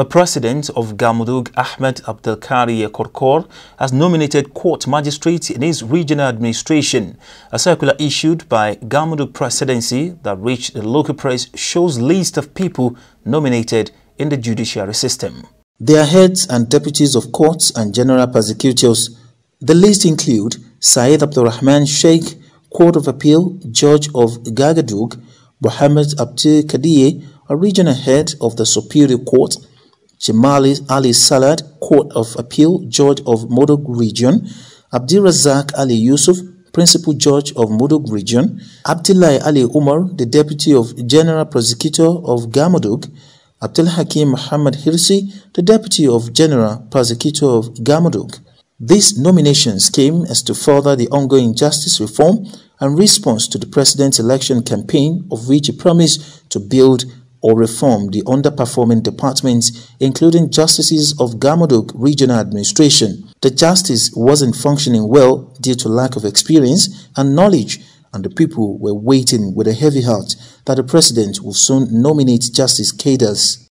The president of Galmudug, Ahmed Abdelkari Qoorqoor, has nominated court magistrates in his regional administration. A circular issued by Galmudug presidency that reached the local press shows list of people nominated in the judiciary system. They are heads and deputies of courts and general prosecutors. The list include Saeed Abdurrahman Sheikh, Court of Appeal, Judge of Galgaduud, Mohammed Abdul a regional head of the Superior Court, Jamali Ali Salad, Court of Appeal, Judge of Mudug Region, Abdirazak Ali Yusuf, Principal Judge of Mudug Region, Abdullah Ali Umar, the Deputy of General Prosecutor of Galmudug, Abdul Hakim Muhammad Hirsi, the Deputy of General Prosecutor of Galmudug. These nominations came as to further the ongoing justice reform and response to the president's election campaign of which he promised to build or reform the underperforming departments, including justices of Galmudug Regional Administration. The justice wasn't functioning well due to lack of experience and knowledge, and the people were waiting with a heavy heart that the president will soon nominate justice cadres.